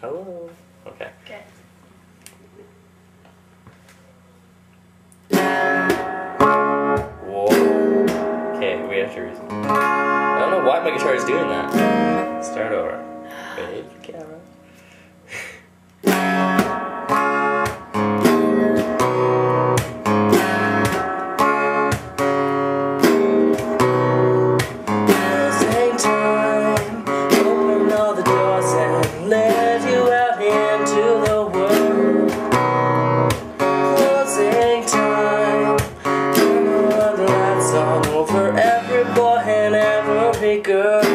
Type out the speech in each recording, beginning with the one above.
Hello. Okay. Okay. Whoa. Okay, we have to reason. I don't know why my guitar is doing that. Start over. Camera. girl.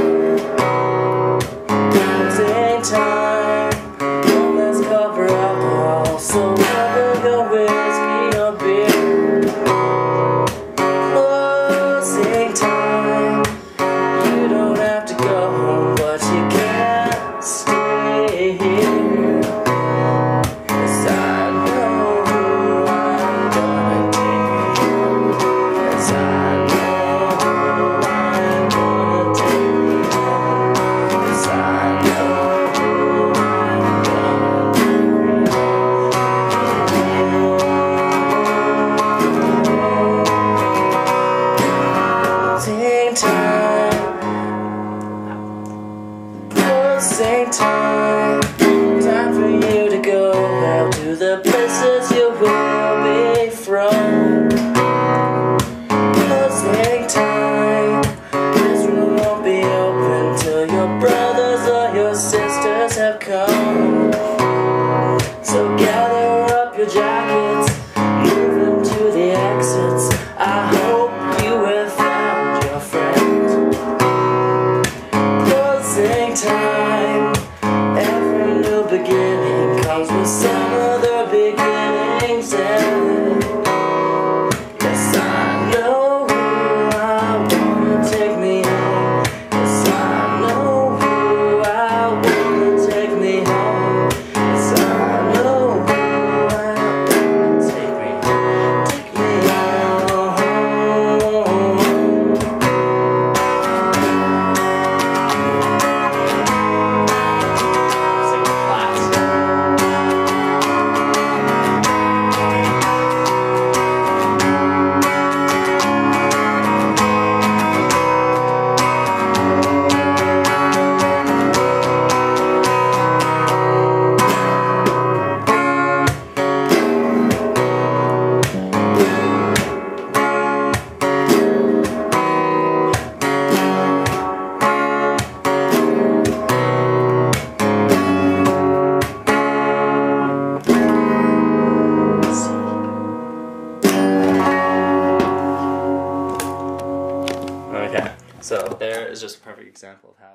gonna come So gather up your jackets Move them to the exits. I hope you have found your friend. Closing time Every new beginning comes with summer. So there is just a perfect example of how.